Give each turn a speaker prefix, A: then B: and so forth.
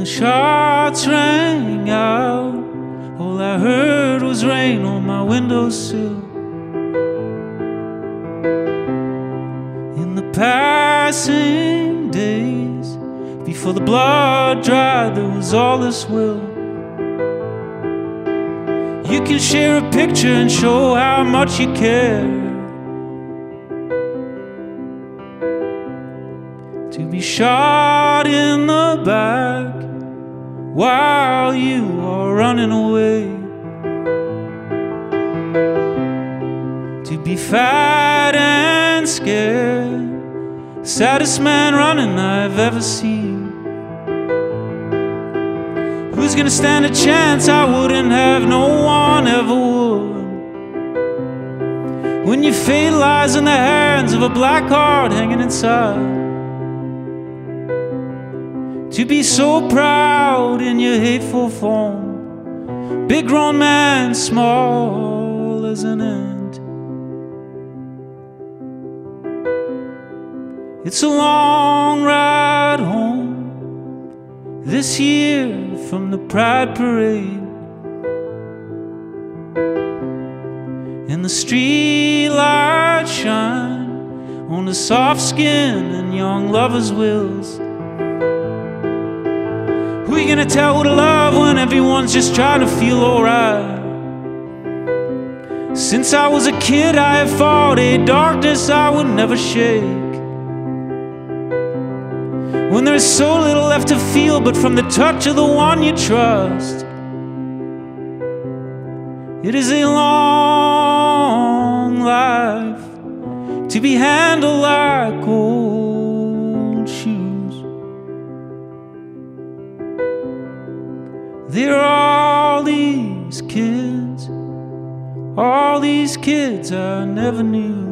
A: the shots rang out, all I heard was rain on my windowsill. In the passing days, before the blood dried, there was all this will. You can share a picture and show how much you care. To be shot in the back while you are running away. To be fat and scared, saddest man running I've ever seen. Who's gonna stand a chance? I wouldn't have, no one ever would. When your fate lies in the hands of a black heart hanging inside. To be so proud in your hateful form, big grown man, small as an ant. It's a long ride home this year from the Pride Parade. And the street lights shine on the soft skin and young lovers' wills. Who you gonna tell who to love when everyone's just trying to feel alright? Since I was a kid, I have fought a darkness I would never shake. When there is so little left to feel but from the touch of the one you trust. It is a long life to be handled like old There are all these kids, all these kids I never knew.